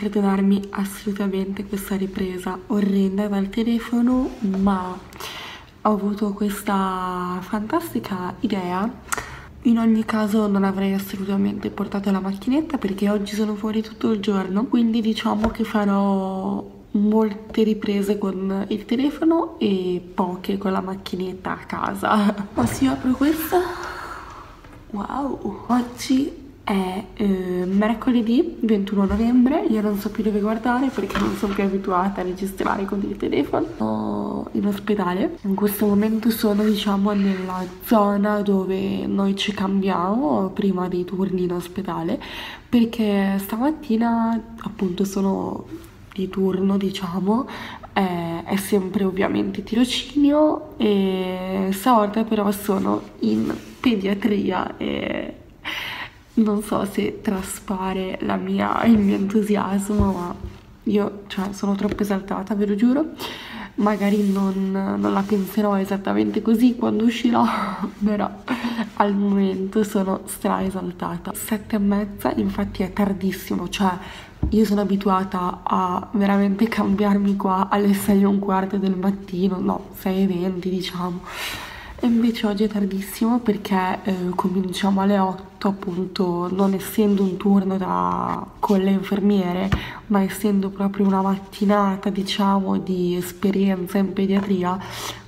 perdonarmi assolutamente questa ripresa orrenda dal telefono, ma ho avuto questa fantastica idea. In ogni caso non avrei assolutamente portato la macchinetta perché oggi sono fuori tutto il giorno, quindi diciamo che farò molte riprese con il telefono e poche con la macchinetta a casa. Ma se io apro questa, wow, oggi è eh, mercoledì 21 novembre, io non so più dove guardare perché non sono più abituata a registrare con il telefono. Sono in ospedale, in questo momento sono diciamo nella zona dove noi ci cambiamo prima dei turni in ospedale perché stamattina appunto sono di turno diciamo eh, è sempre ovviamente tirocinio e stavolta però sono in pediatria e non so se traspare mia, il mio entusiasmo, ma io cioè, sono troppo esaltata, ve lo giuro. Magari non, non la penserò esattamente così quando uscirò, però al momento sono stra esaltata. Sette e mezza, infatti è tardissimo, cioè io sono abituata a veramente cambiarmi qua alle sei e un quarto del mattino, no, sei e venti diciamo e invece oggi è tardissimo perché eh, cominciamo alle 8 appunto non essendo un turno da, con le infermiere ma essendo proprio una mattinata diciamo di esperienza in pediatria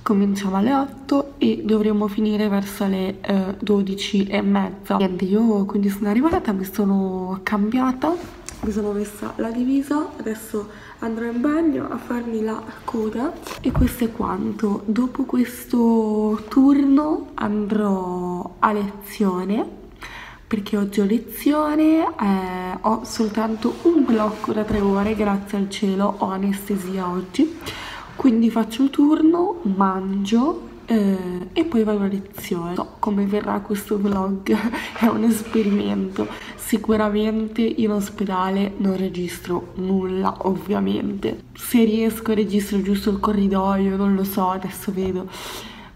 cominciamo alle 8 e dovremo finire verso le eh, 12 e mezza. Niente io quindi sono arrivata mi sono cambiata mi sono messa la divisa adesso andrò in bagno a farmi la coda e questo è quanto dopo questo turno andrò a lezione perché oggi ho lezione eh, ho soltanto un blocco da tre ore grazie al cielo ho anestesia oggi quindi faccio il turno mangio eh, e poi vado a lezione. So come verrà questo vlog, è un esperimento. Sicuramente in ospedale non registro nulla, ovviamente. Se riesco registro giusto il corridoio, non lo so, adesso vedo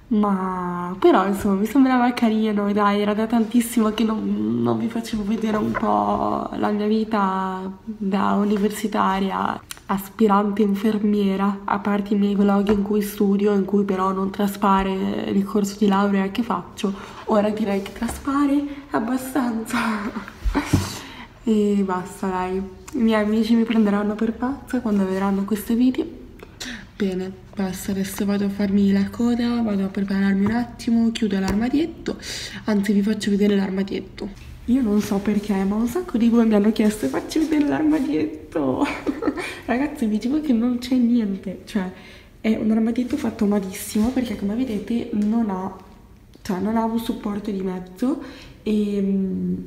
ma però insomma mi sembrava carino dai era da tantissimo che non, non, vi facevo vedere un po' la mia vita da universitaria aspirante infermiera a parte i miei vlog in cui studio in cui però non traspare il corso di laurea che faccio ora direi che traspare abbastanza e basta dai i miei amici mi prenderanno per pazza quando vedranno questo video Bene, basta, adesso vado a farmi la coda, vado a prepararmi un attimo, chiudo l'armadietto, anzi vi faccio vedere l'armadietto. Io non so perché, ma un sacco di voi mi hanno chiesto facci vedere l'armadietto. Ragazzi, vi dico che non c'è niente, cioè è un armadietto fatto malissimo perché come vedete non ha, cioè non ha un supporto di mezzo e mm,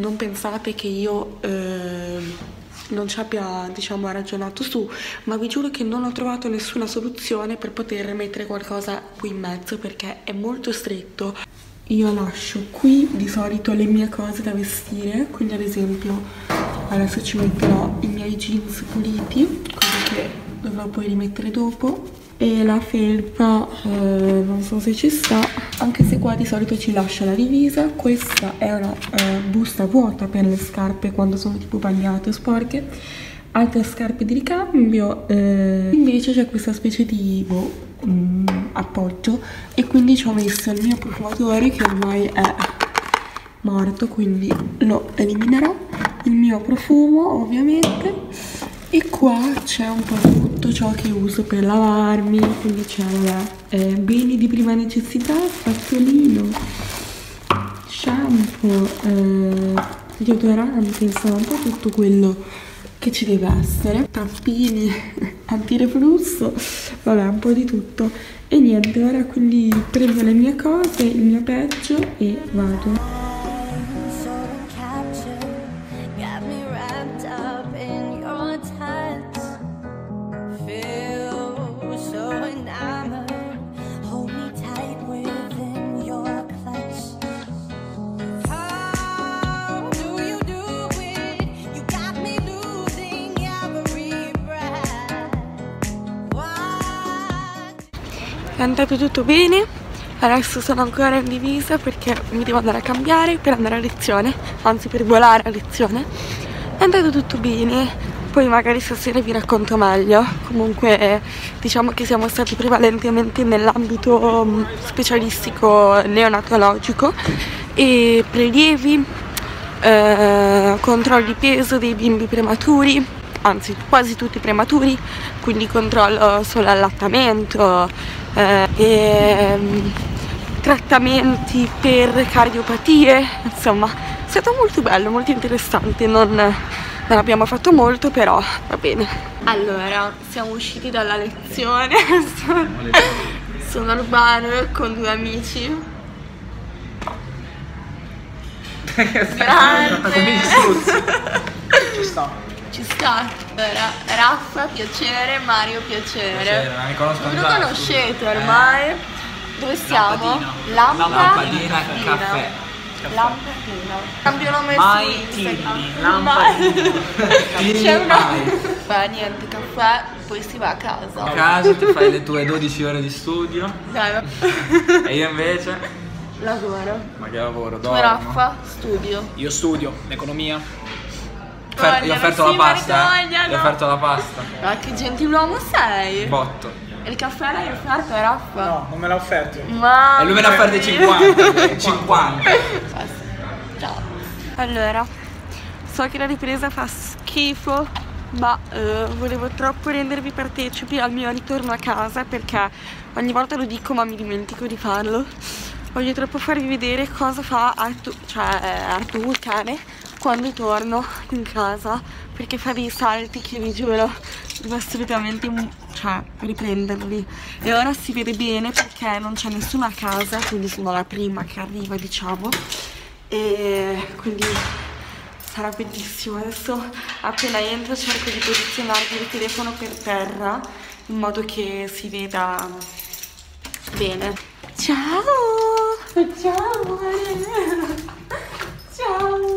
non pensate che io... Eh, non ci abbia diciamo ragionato su ma vi giuro che non ho trovato nessuna soluzione per poter mettere qualcosa qui in mezzo perché è molto stretto. Io lascio qui di solito le mie cose da vestire quindi ad esempio adesso ci metterò i miei jeans puliti così che dovrò poi rimettere dopo e la felpa eh, non so se ci sta anche se qua di solito ci lascia la divisa questa è una eh, busta vuota per le scarpe quando sono tipo bagnate o sporche. Altre scarpe di ricambio eh, invece c'è questa specie di boh, mh, mm, appoggio. E quindi ci ho messo il mio profumatore che ormai è morto quindi lo eliminerò. Il mio profumo ovviamente e qua c'è un po' tutto ciò che uso per lavarmi quindi c'è eh, beni di prima necessità spazzolino shampoo eh, deodorante insomma un po' tutto quello che ci deve essere. Tappini antireflusso vabbè un po' di tutto. E niente ora quindi prendo le mie cose il mio peggio e vado è andato tutto bene. Adesso sono ancora in divisa perché mi devo andare a cambiare per andare a lezione anzi per volare a lezione. È andato tutto bene. Poi magari stasera vi racconto meglio. Comunque diciamo che siamo stati prevalentemente nell'ambito mm, specialistico neonatologico e prelievi eh, controlli peso dei bimbi prematuri anzi quasi tutti prematuri quindi controllo sull'allattamento eh, e um, trattamenti per cardiopatie insomma è stato molto bello molto interessante non non abbiamo fatto molto però va bene. Allora siamo usciti dalla lezione sono al bar con due amici. Grande ci sta. Ci sta allora, Raffa piacere Mario piacere, piacere non, conosco non lo conoscete ormai dove siamo? Lampadina, Lampadina caffè Lampadina. Cambio nome Mai su Tilly, Lampadina. C'è una... Beh, niente, caffè, poi si va a casa. A casa ti fai le tue 12 ore di studio. Dai, va. E io invece? Lavoro. Ma che lavoro? Tu Dormo. Raffa, studio. Io studio l'economia. Offer- gli ho offerto la pasta. eh. Gli ho offerto la pasta. Ma che gentiluomo sei? Botto. E il caffè l'hai offerto a Raffa? No, non me l'ha offerto. Ma... E lui me ne ha offerte 50. 50. Ciao. Allora, so che la ripresa fa schifo, ma eh, volevo troppo rendervi partecipi al mio ritorno a casa perché ogni volta lo dico ma mi dimentico di farlo. Voglio troppo farvi vedere cosa fa Artu, cioè Artu il cane quando torno in casa perché fa dei salti che vi giuro devo assolutamente cioè, riprenderli. E ora si vede bene perché non c'è nessuno a casa quindi sono la prima che arriva diciamo. E quindi sarà bellissimo. Adesso appena entro cerco di posizionarvi il telefono per terra in modo che si veda bene. Ciao! Ciao ciao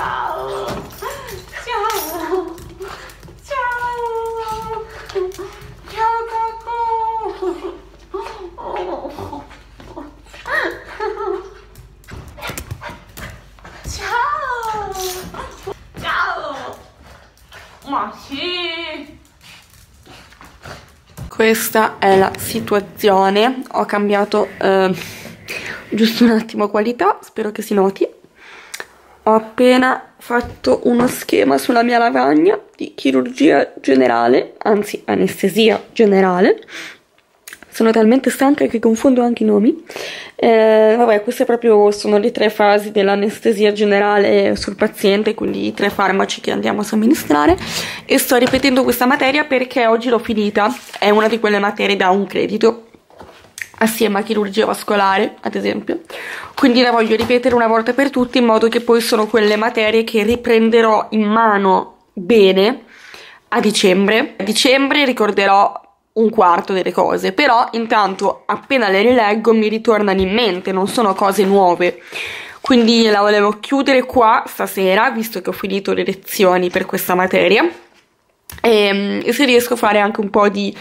ciao ciao ciao ciao Coco oh. Ciao! Ciao! Ma sì! Questa è la situazione. Ho cambiato eh, giusto un attimo qualità, spero che si noti. Ho appena fatto uno schema sulla mia lavagna di chirurgia generale, anzi anestesia generale. Sono talmente stanca che confondo anche i nomi. Eh, vabbè, queste proprio sono le tre fasi dell'anestesia generale sul paziente, quindi i tre farmaci che andiamo a somministrare. E sto ripetendo questa materia perché oggi l'ho finita. È una di quelle materie da un credito, assieme a chirurgia vascolare, ad esempio. Quindi la voglio ripetere una volta per tutte, in modo che poi sono quelle materie che riprenderò in mano bene a dicembre. A dicembre ricorderò un quarto delle cose, però intanto appena le rileggo mi ritornano in mente, non sono cose nuove. Quindi la volevo chiudere qua stasera, visto che ho finito le lezioni per questa materia. E, e se riesco a fare anche un po' di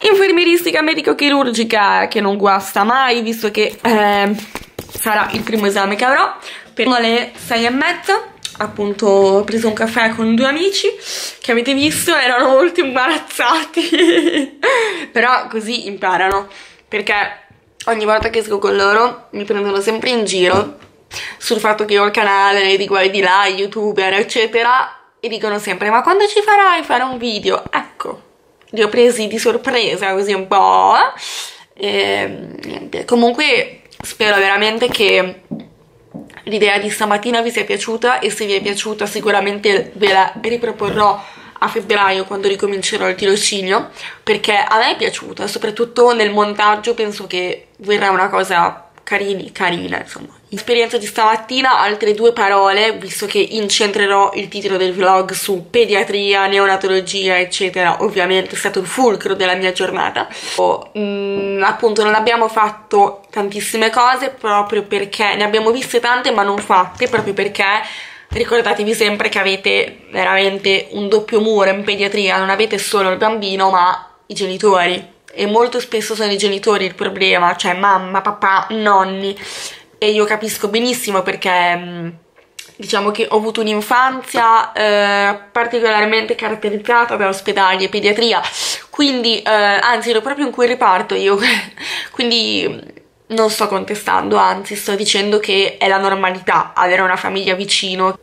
infermieristica medico-chirurgica che non guasta mai, visto che eh, sarà il primo esame che avrò. Per le sei e mezza appunto ho preso un caffè con due amici che avete visto erano molto imbarazzati però così imparano perché ogni volta che esco con loro mi prendono sempre in giro sul fatto che ho il canale di qua e di là, youtuber eccetera e dicono sempre ma quando ci farai fare un video? ecco li ho presi di sorpresa così un po' e niente. Comunque spero veramente che l'idea di stamattina vi sia piaciuta e se vi è piaciuta sicuramente ve la riproporrò a febbraio quando ricomincerò il tirocinio perché a me è piaciuta soprattutto nel montaggio penso che verrà una cosa carini, carina insomma esperienza di stamattina altre due parole visto che incentrerò il titolo del vlog su pediatria, neonatologia eccetera. Ovviamente è stato il fulcro della mia giornata. O, mm, appunto non abbiamo fatto tantissime cose proprio perché ne abbiamo viste tante ma non fatte proprio perché ricordatevi sempre che avete veramente un doppio muro in pediatria. Non avete solo il bambino ma i genitori. E molto spesso sono i genitori il problema, cioè mamma, papà, nonni e io capisco benissimo perché mm, diciamo che ho avuto un'infanzia eh, particolarmente caratterizzata da ospedali e pediatria, quindi eh, anzi ero proprio in quel reparto io, quindi non sto contestando, anzi sto dicendo che è la normalità avere una famiglia vicino,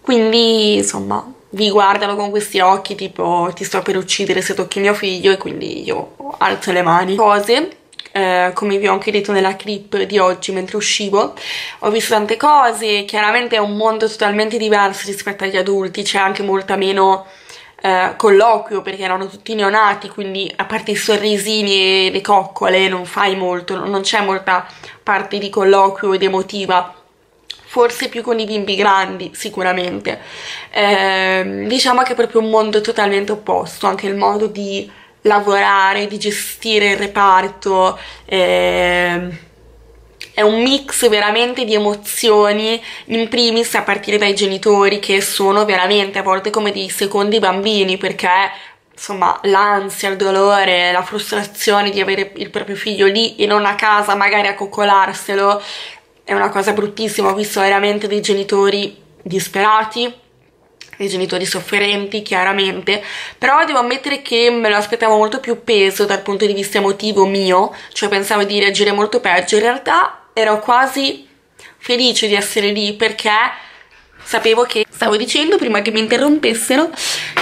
quindi insomma vi guardano con questi occhi tipo ti sto per uccidere se tocchi mio figlio e quindi io alzo le mani. Cose eh, come vi ho anche detto nella clip di oggi mentre uscivo, ho visto tante cose, chiaramente è un mondo totalmente diverso rispetto agli adulti, c'è anche molta meno eh, colloquio perché erano tutti neonati, quindi a parte i sorrisini e le coccole non fai molto, non c'è molta parte di colloquio ed emotiva. Forse più con i bimbi grandi sicuramente. Eh, diciamo che è proprio un mondo totalmente opposto anche il modo di lavorare, di gestire il reparto. Eh, è un mix veramente di emozioni, in primis a partire dai genitori che sono veramente a volte come dei secondi bambini perché insomma l'ansia, il dolore, la frustrazione di avere il proprio figlio lì e non a casa magari a coccolarselo è una cosa bruttissima, ho visto veramente dei genitori disperati dei genitori sofferenti chiaramente però devo ammettere che me lo aspettavo molto più peso dal punto di vista emotivo mio cioè pensavo di reagire molto peggio. In realtà ero quasi felice di essere lì perché sapevo che stavo dicendo prima che mi interrompessero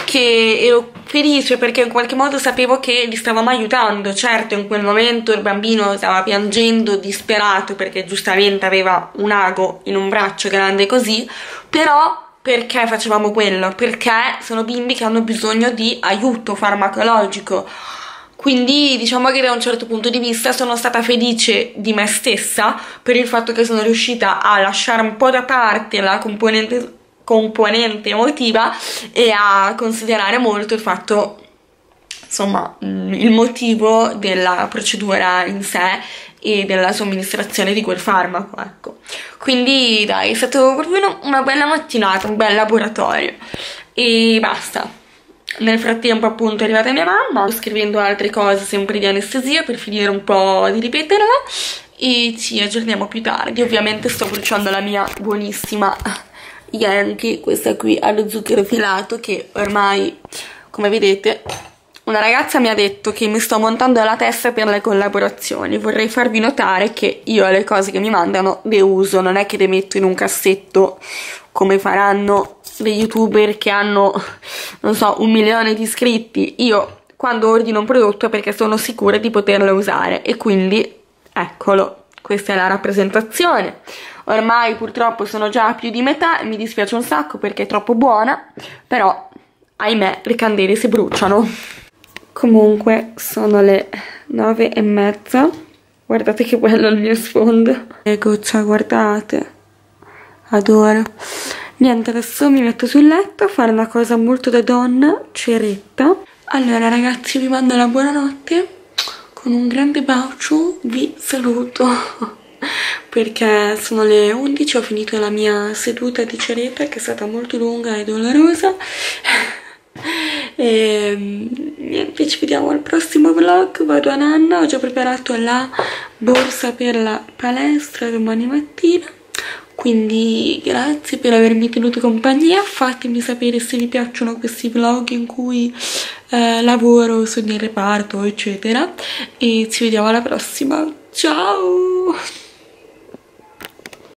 che ero felice perché in qualche modo sapevo che li stavamo aiutando. Certo in quel momento il bambino stava piangendo disperato perché giustamente aveva un ago in un braccio grande così però perché facevamo quello? Perché sono bimbi che hanno bisogno di aiuto farmacologico. Quindi diciamo che da un certo punto di vista sono stata felice di me stessa per il fatto che sono riuscita a lasciare un po' da parte la componente, componente emotiva e a considerare molto il fatto insomma il motivo della procedura in sé e della somministrazione di quel farmaco, ecco. Quindi dai, è stato proprio una bella mattinata, un bel laboratorio. E basta. Nel frattempo appunto è arrivata mia mamma, sto scrivendo altre cose sempre di anestesia per finire un po' di ripeterla e ci aggiorniamo più tardi. Ovviamente sto bruciando la mia buonissima Yankee, questa qui allo zucchero filato che ormai, come vedete, una ragazza mi ha detto che mi sto montando la testa per le collaborazioni. Vorrei farvi notare che io le cose che mi mandano le uso, non è che le metto in un cassetto come faranno dei youtuber che hanno, non so, un milione di iscritti. Io quando ordino un prodotto è perché sono sicura di poterlo usare e quindi eccolo, questa è la rappresentazione. Ormai purtroppo sono già a più di metà mi dispiace un sacco perché è troppo buona, però ahimè le candele si bruciano. Comunque sono le nove e mezza. Guardate che bello il mio sfondo. Le goccia, guardate. Adoro. Niente, adesso mi metto sul letto a fare una cosa molto da donna, ceretta. Allora ragazzi, vi mando la buonanotte. Con un grande bacio vi saluto. Perché sono le 11, ho finito la mia seduta di ceretta che è stata molto lunga e dolorosa e niente ci vediamo al prossimo vlog. Vado a Nanna ho già preparato la borsa per la palestra domani mattina. Quindi grazie per avermi tenuto compagnia. Fatemi sapere se vi piacciono questi vlog in cui eh, lavoro, sono in reparto eccetera. E ci vediamo alla prossima. Ciao